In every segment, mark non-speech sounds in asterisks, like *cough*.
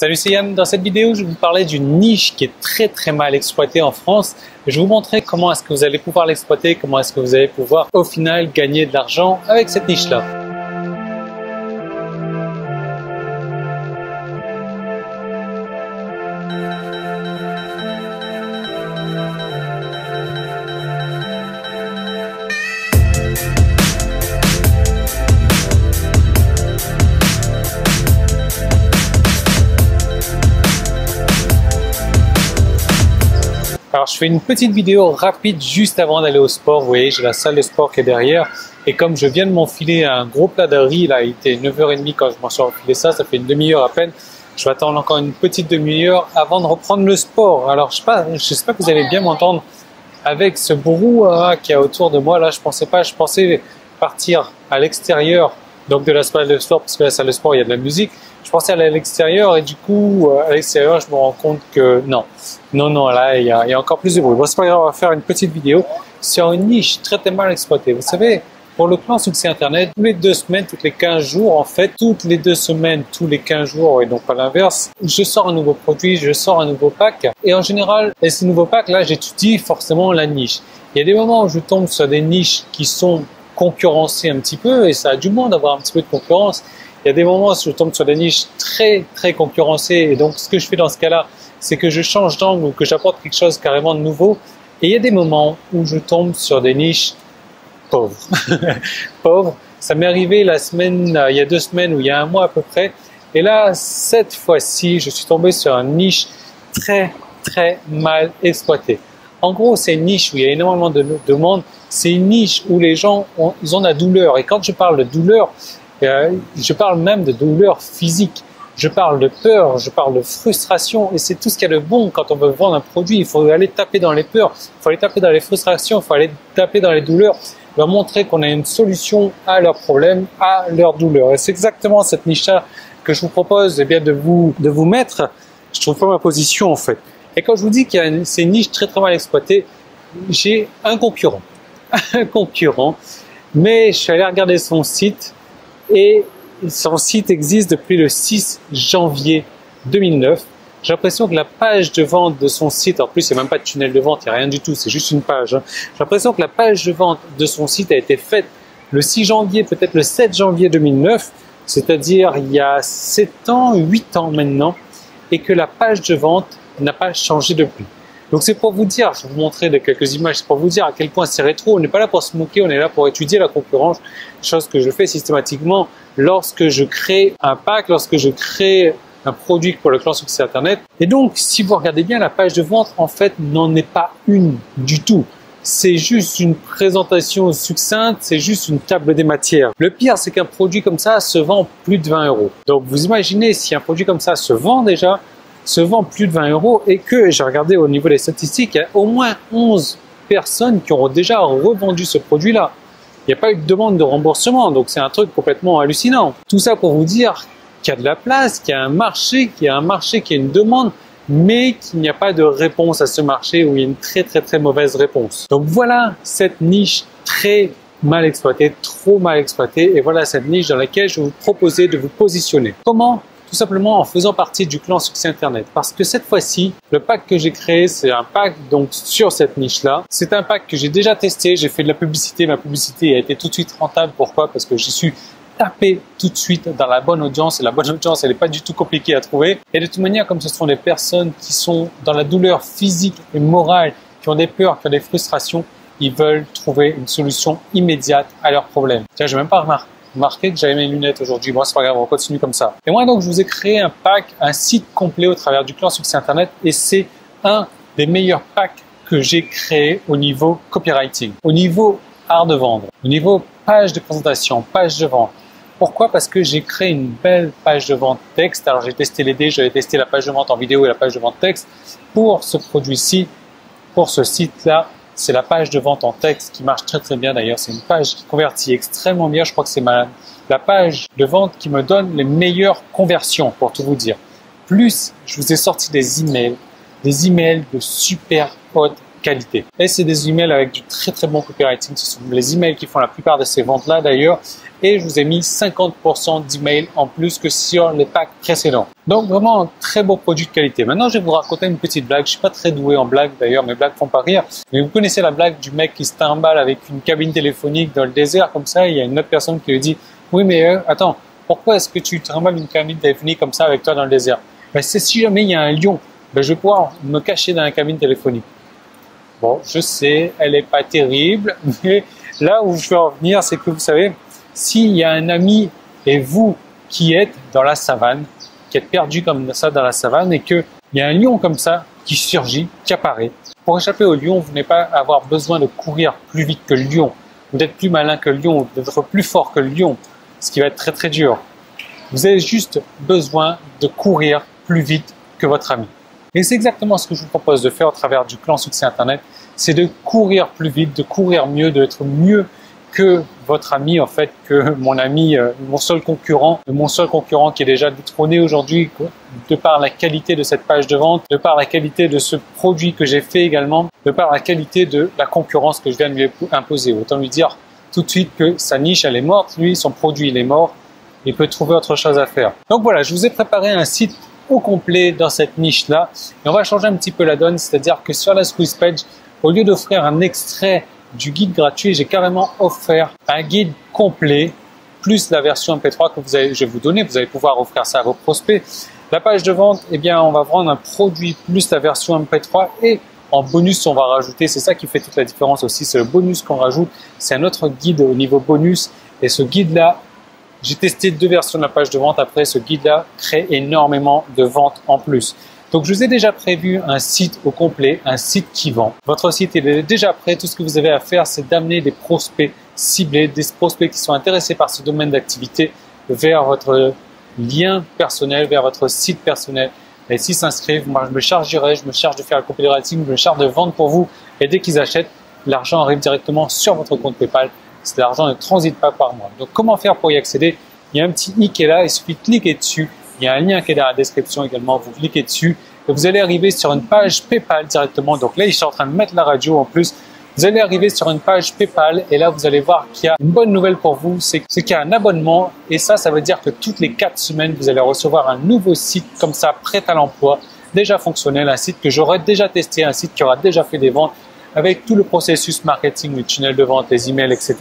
Salut c'est Yann, dans cette vidéo je vais vous parler d'une niche qui est très très mal exploitée en France. Je vais vous montrer comment est-ce que vous allez pouvoir l'exploiter, comment est-ce que vous allez pouvoir au final gagner de l'argent avec cette niche Alors je fais une petite vidéo rapide juste avant d'aller au sport. Vous voyez, j'ai la salle de sport qui est derrière. Et comme je viens de m'enfiler un gros plat de riz, là, il était 9h30 quand je m'en suis enfilé ça, ça fait une demi-heure à peine. Je vais attendre encore une petite demi-heure avant de reprendre le sport. Alors je sais pas, j'espère que vous allez bien m'entendre avec ce brouhaha qui est autour de moi. Là, je pensais pas, je pensais partir à l'extérieur donc de la salle de sport parce que la salle de sport il y a de la musique je pensais aller à l'extérieur et du coup, euh, à l'extérieur, je me rends compte que non, non, non, là, il y a, il y a encore plus de bruit. Bon, c'est pas grave, on va faire une petite vidéo sur une niche très très mal exploitée. Vous savez, pour le plan succès Internet, tous les deux semaines, toutes les 15 jours, en fait, toutes les deux semaines, tous les 15 jours, et donc pas l'inverse, je sors un nouveau produit, je sors un nouveau pack. Et en général, et ces nouveaux packs, là, j'étudie forcément la niche. Il y a des moments où je tombe sur des niches qui sont concurrencées un petit peu, et ça a du moins d'avoir un petit peu de concurrence. Il y a des moments où je tombe sur des niches très très concurrencées et donc ce que je fais dans ce cas-là, c'est que je change d'angle ou que j'apporte quelque chose carrément de nouveau. Et il y a des moments où je tombe sur des niches pauvres. *laughs* pauvres. Ça m'est arrivé la semaine, il y a deux semaines ou il y a un mois à peu près. Et là, cette fois-ci, je suis tombé sur une niche très très mal exploitée. En gros, c'est une niche où il y a énormément de demandes. C'est une niche où les gens ont, la douleur. Et quand je parle de douleur, je parle même de douleur physique. Je parle de peur, je parle de frustration, et c'est tout ce qu'il y a de bon quand on veut vendre un produit. Il faut aller taper dans les peurs, il faut aller taper dans les frustrations, il faut aller taper dans les douleurs, leur montrer qu'on a une solution à leurs problèmes, à leurs douleurs. Et c'est exactement cette niche-là que je vous propose eh bien, de, vous, de vous mettre. Je trouve pas ma position en fait. Et quand je vous dis que c'est une niche très très mal exploitée, j'ai un concurrent. *laughs* un concurrent. Mais je suis allé regarder son site et son site existe depuis le 6 janvier 2009. J'ai l'impression que la page de vente de son site, en plus il n'y a même pas de tunnel de vente, il n'y a rien du tout, c'est juste une page. Hein. J'ai l'impression que la page de vente de son site a été faite le 6 janvier, peut-être le 7 janvier 2009, c'est-à-dire il y a 7 ans, 8 ans maintenant, et que la page de vente n'a pas changé depuis. Donc c'est pour vous dire, je vais vous montrer quelques images, c'est pour vous dire à quel point c'est rétro. On n'est pas là pour se moquer, on est là pour étudier la concurrence, chose que je fais systématiquement lorsque je crée un pack, lorsque je crée un produit pour le clan succès Internet. Et donc, si vous regardez bien, la page de vente, en fait, n'en est pas une du tout. C'est juste une présentation succincte, c'est juste une table des matières. Le pire, c'est qu'un produit comme ça se vend plus de 20 euros. Donc, vous imaginez si un produit comme ça se vend déjà, se vend plus de 20 euros et que j'ai regardé au niveau des statistiques, il y a au moins 11 personnes qui ont déjà revendu ce produit-là. Il n'y a pas eu de demande de remboursement, donc c'est un truc complètement hallucinant. Tout ça pour vous dire qu'il y a de la place, qu'il y a un marché, qu'il y a un marché qui a une demande, mais qu'il n'y a pas de réponse à ce marché où il y a une très très très mauvaise réponse. Donc voilà cette niche très mal exploitée, trop mal exploitée, et voilà cette niche dans laquelle je vais vous proposer de vous positionner. Comment tout simplement en faisant partie du clan succès internet. Parce que cette fois-ci le pack que j'ai créé c'est un pack donc sur cette niche là c'est un pack que j'ai déjà testé j'ai fait de la publicité ma publicité a été tout de suite rentable. Pourquoi? Parce que j'y suis tapé tout de suite dans la bonne audience. Et la bonne audience elle n'est pas du tout compliquée à trouver. Et de toute manière comme ce sont des personnes qui sont dans la douleur physique et morale qui ont des peurs qui ont des frustrations ils veulent trouver une solution immédiate à leurs problèmes. Tiens je n'ai même pas remarqué marqué que j'avais mes lunettes aujourd'hui. Bon, c'est pas grave, on continue comme ça. Et moi, donc, je vous ai créé un pack, un site complet au travers du clan Succès Internet et c'est un des meilleurs packs que j'ai créé au niveau copywriting, au niveau art de vendre, au niveau page de présentation, page de vente. Pourquoi? Parce que j'ai créé une belle page de vente texte. Alors j'ai testé les dés, j'avais testé la page de vente en vidéo et la page de vente texte pour ce produit-ci, pour ce site-là c'est la page de vente en texte qui marche très très bien d'ailleurs. C'est une page qui convertit extrêmement bien. Je crois que c'est la page de vente qui me donne les meilleures conversions pour tout vous dire. Plus, je vous ai sorti des emails, des emails de super haute qualité. Et c'est des emails avec du très très bon copywriting. Ce sont les emails qui font la plupart de ces ventes-là d'ailleurs. Et je vous ai mis 50% d'email en plus que sur les packs précédents. Donc vraiment un très beau produit de qualité. Maintenant, je vais vous raconter une petite blague. Je suis pas très doué en blague d'ailleurs, mes blagues font pas rire. Mais vous connaissez la blague du mec qui se trimballe avec une cabine téléphonique dans le désert comme ça. il y a une autre personne qui lui dit, oui mais euh, attends, pourquoi est-ce que tu trimbales une cabine téléphonique comme ça avec toi dans le désert? Ben, C'est si jamais il y a un lion, ben, je vais pouvoir me cacher dans la cabine téléphonique. Bon, je sais, elle est pas terrible, *laughs* mais là où je veux en venir, c'est que vous savez, s'il y a un ami et vous qui êtes dans la savane, qui êtes perdu comme ça dans la savane et qu'il y a un lion comme ça qui surgit, qui apparaît, pour échapper au lion, vous n'avez pas avoir besoin de courir plus vite que le lion, d'être plus malin que le lion, d'être plus fort que le lion, ce qui va être très très dur. Vous avez juste besoin de courir plus vite que votre ami. Et c'est exactement ce que je vous propose de faire au travers du plan succès Internet, c'est de courir plus vite, de courir mieux, d'être mieux que votre ami, en fait, que mon ami, euh, mon seul concurrent, mon seul concurrent qui est déjà détrôné aujourd'hui, de par la qualité de cette page de vente, de par la qualité de ce produit que j'ai fait également, de par la qualité de la concurrence que je viens de lui imposer. Autant lui dire tout de suite que sa niche, elle est morte, lui, son produit, il est mort, il peut trouver autre chose à faire. Donc voilà, je vous ai préparé un site au complet dans cette niche-là. Et on va changer un petit peu la donne, c'est-à-dire que sur la squeeze page, au lieu d'offrir un extrait du guide gratuit, j'ai carrément offert un guide complet plus la version MP3 que vous allez, je vais vous donner. Vous allez pouvoir offrir ça à vos prospects. La page de vente, eh bien, on va vendre un produit plus la version MP3 et en bonus, on va rajouter, c'est ça qui fait toute la différence aussi, c'est le bonus qu'on rajoute. C'est un autre guide au niveau bonus et ce guide-là, j'ai testé deux versions de la page de vente. Après, ce guide-là crée énormément de ventes en plus. Donc, je vous ai déjà prévu un site au complet, un site qui vend. Votre site est déjà prêt. Tout ce que vous avez à faire, c'est d'amener des prospects ciblés, des prospects qui sont intéressés par ce domaine d'activité vers votre lien personnel, vers votre site personnel. Et s'ils s'inscrivent, moi, je me chargerai, je me charge de faire le copywriting, je me charge de vendre pour vous. Et dès qu'ils achètent, l'argent arrive directement sur votre compte PayPal. L'argent ne transite pas par moi. Donc, comment faire pour y accéder? Il y a un petit i qui est là, il suffit de cliquer dessus il y a un lien qui est dans la description également. Vous cliquez dessus et vous allez arriver sur une page PayPal directement. Donc là, je suis en train de mettre la radio en plus. Vous allez arriver sur une page PayPal et là, vous allez voir qu'il y a une bonne nouvelle pour vous, c'est qu'il y a un abonnement et ça, ça veut dire que toutes les quatre semaines, vous allez recevoir un nouveau site comme ça, prêt à l'emploi, déjà fonctionnel, un site que j'aurais déjà testé, un site qui aura déjà fait des ventes avec tout le processus marketing, le tunnel de vente, les emails, etc.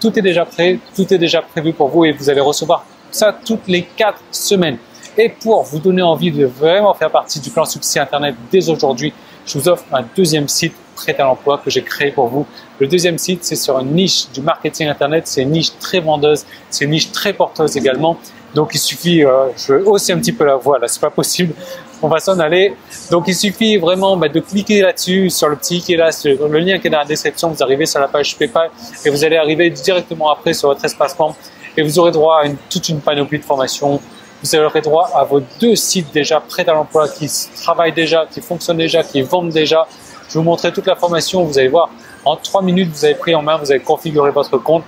Tout est déjà prêt, tout est déjà prévu pour vous et vous allez recevoir ça toutes les quatre semaines. Et pour vous donner envie de vraiment faire partie du plan succès Internet dès aujourd'hui, je vous offre un deuxième site prêt à l'emploi que j'ai créé pour vous. Le deuxième site, c'est sur une niche du marketing Internet. C'est une niche très vendeuse, c'est une niche très porteuse également. Donc il suffit, euh, je vais aussi un petit peu la voix là, c'est pas possible. On va s'en aller. Donc il suffit vraiment bah, de cliquer là-dessus, sur le petit qui est là, le lien qui est dans la description. Vous arrivez sur la page PayPal et vous allez arriver directement après sur votre espace membre et vous aurez droit à une, toute une panoplie de formations vous aurez droit à vos deux sites déjà prêts à l'emploi, qui travaillent déjà, qui fonctionnent déjà, qui vendent déjà. Je vais vous montrer toute la formation. Vous allez voir, en trois minutes, vous avez pris en main, vous avez configuré votre compte.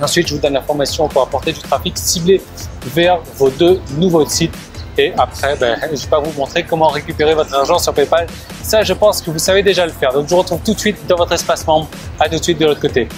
Ensuite, je vous donne la formation pour apporter du trafic ciblé vers vos deux nouveaux sites. Et après, ben, je vais pas vous montrer comment récupérer votre argent sur PayPal. Ça, je pense que vous savez déjà le faire. Donc, je vous retrouve tout de suite dans votre espace membre. À tout de suite de l'autre côté.